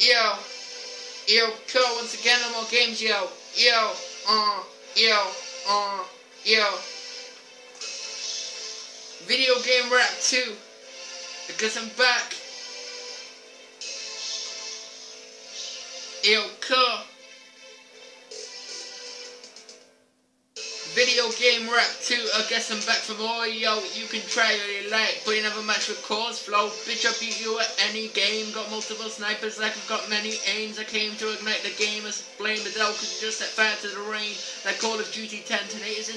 Yo, yo, cool. Once again, no more games, yo, yo, uh, yo, uh, yo. Video game rap 2. Because I'm back. Yo, cool. Video game rap 2, I guess I'm back for more, yo, you can try all you like, but you never match with Kore's, flow, bitch I beat you at any game, got multiple snipers like I've got many aims, I came to ignite the game, as blame the devil cause you just set fire to the rain, like Call of Duty 10, tonight is